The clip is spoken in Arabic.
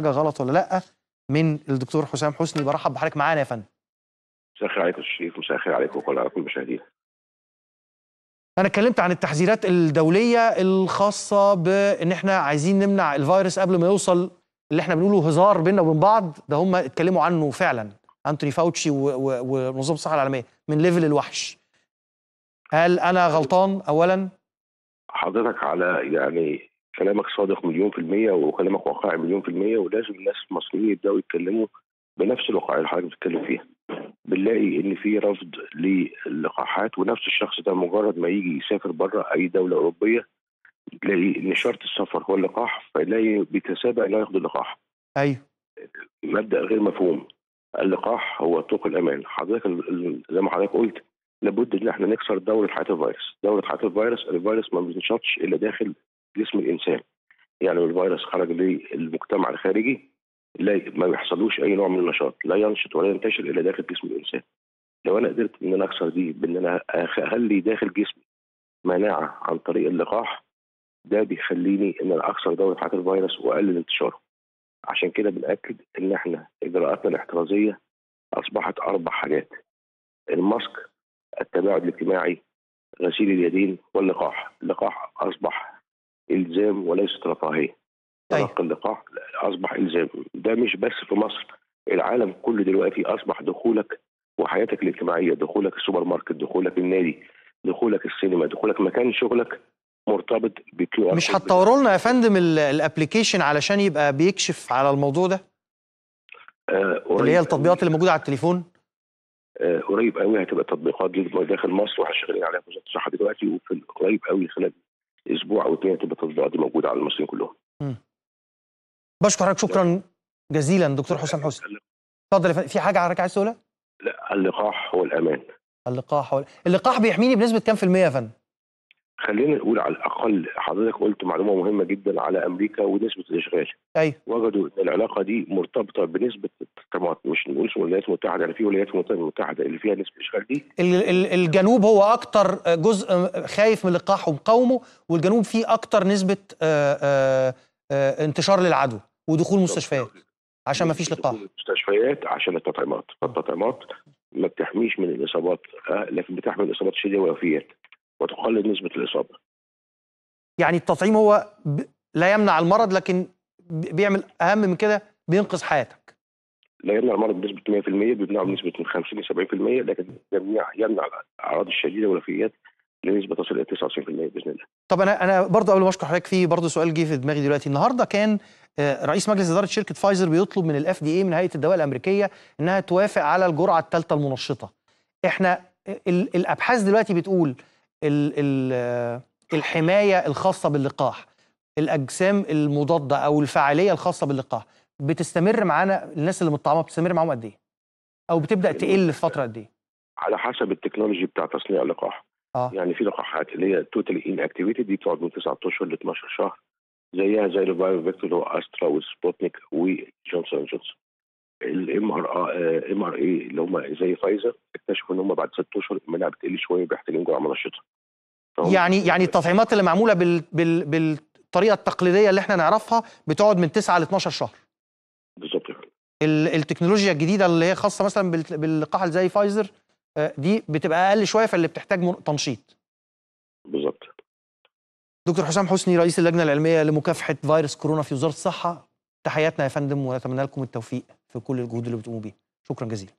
حاجة غلط ولا لأ من الدكتور حسام حسني. برحب بحضرتك معانا يا فندم. مساء الخير عليكم الشريف مساء الخير عليكم وعلى كل المشاهدين. أنا اتكلمت عن التحذيرات الدولية الخاصة بإن إحنا عايزين نمنع الفيروس قبل ما يوصل اللي إحنا بنقوله هزار بيننا وبين بعض ده هم اتكلموا عنه فعلا. أنتوني فاوتشي ومنظمه الصحة العالمية من ليفل الوحش. هل أنا غلطان اولا؟ حضرتك على يعني كلامك صادق مليون في المية وكلامك واقعي مليون في المية ولازم الناس المصريين يبدأوا يتكلموا بنفس الواقعية اللي حضرتك بتتكلم فيها. بنلاقي إن في رفض للقاحات ونفس الشخص ده مجرد ما يجي يسافر بره أي دولة أوروبية تلاقي إن شرط السفر هو اللقاح فيلاقي بيتسابق انه ياخد اللقاح. أيوه. مبدأ غير مفهوم. اللقاح هو طوق الأمان. حضرتك زي ما حضرتك قلت لابد إن إحنا نكسر دورة حياة الفيروس. دورة حياة الفيروس الفيروس ما بينشطش إلا داخل جسم الإنسان. يعني الفيروس خرج للمجتمع الخارجي لا ما بيحصلوش أي نوع من النشاط لا ينشط ولا ينتشر إلا داخل جسم الإنسان. لو أنا قدرت إن أنا أكسر دي بإن أنا أخلي داخل جسمي مناعة عن طريق اللقاح ده بيخليني إن أنا أكسر دورة حياه الفيروس وأقلل انتشاره. عشان كده بنأكد إن إحنا إجراءاتنا الاحترازية أصبحت أربع حاجات. الماسك التباعد الاجتماعي غسيل اليدين واللقاح. اللقاح أصبح إلزام وليست رفاهية. أيوة. تلقي اللقاح أصبح إلزام. ده مش بس في مصر العالم كله دلوقتي أصبح دخولك وحياتك الاجتماعية دخولك السوبر ماركت دخولك النادي دخولك السينما دخولك مكان شغلك مرتبط ب QR مش هتطوروا لنا يا فندم ال- application علشان يبقى بيكشف على الموضوع ده؟ اللي هي التطبيقات اللي موجودة على التليفون؟ آه، قريب قوي هتبقى تطبيقات دي داخل مصر وإحنا شغالين عليها في وزارة الصحة دلوقتي وفي قريب قوي خلال أسبوع أو اثنين هتبقى التطبيقات دي موجوده على المصريين كلهم. بشكر حضرتك شكرا جزيلا دكتور حسام حسني. اتفضل في حاجة حضرتك عايز تقولها؟ لا اللقاح هو الامان. اللقاح ولا اللقاح بيحميني بنسبة كام في المية يا فندم؟ خلينا نقول على الأقل حضرتك قلت معلومة مهمة جدا على أمريكا ونسبة الإشغال. أيوه وجدوا إن العلاقة دي مرتبطة بنسبة طبعا مش نقولش الولايات المتحدة يعني في ولايات المتحده اللي فيها نسبة إشغال دي. ال- ال- الجنوب هو أكتر جزء خايف من اللقاح ومقاومه والجنوب فيه أكتر نسبة آه، آه، آه، انتشار للعدوى ودخول مستشفيات عشان ما فيش لقاح. المستشفيات عشان التطعيمات. فالتطعيمات ما بتحميش من الإصابات لكن بتحمي من الإصابات الشديدة والوفيات. وتقلل نسبة الإصابة. يعني التطعيم هو ب... لا يمنع المرض لكن بيعمل أهم من كده بينقذ حياتك. لا يمنع المرض بنسبة 100% بيمنعه بنسبة من 50 ل 70% لكن يمنع يمنع الأعراض الشديدة والوفيات لنسبة تصل إلى 99% بإذن الله. طب أنا أنا برضه قبل ما أشكر حضرتك في برضه سؤال جه في دماغي دلوقتي. النهارده كان آه، رئيس مجلس إدارة شركة فايزر بيطلب من ال FDA من هيئة الدواء الأمريكية إنها توافق على الجرعة الثالثه المنشطة. إحنا ال- الأبحاث دلوقتي بتقول آه، الحماية الخاصة باللقاح الأجسام المضادة أو الفعالية الخاصة باللقاح بتستمر معانا الناس اللي متطعمة بتستمر معاهم قد إيه أو بتبدأ تقل في فترة قد إيه على حسب ال technology بتاع تصنيع اللقاح. آه يعني في لقاحات اللي هي totally inactivated دي بتقعد من 9 أشهر ل 12 شهر زيها زي ال viral vector اللي هو استرا وسبوتنيك وجونسون جونسون. ال mR mRNA اللي هم زي فايزر اكتشفوا إن هم بعد 6 أشهر المناعه بتقل شوية بيحتاجين جرعة منشطه. يعني يعني التطعيمات اللي معمولة بال بال بالطريقة التقليدية اللي إحنا نعرفها بتقعد من 9 ل 12 شهر بالظبط التكنولوجيا الجديدة اللي هي خاصة مثلا بال- باللقاح اللي زي فايزر آه، دي بتبقى أقل شوية فاللي بتحتاج تنشيط بالظبط. دكتور حسام حسني رئيس اللجنة العلمية لمكافحة فيروس كورونا في وزارة الصحة تحياتنا يا فندم ونتمنى لكم التوفيق في كل الجهود اللي بتقوموا بيها. شكرا جزيلا.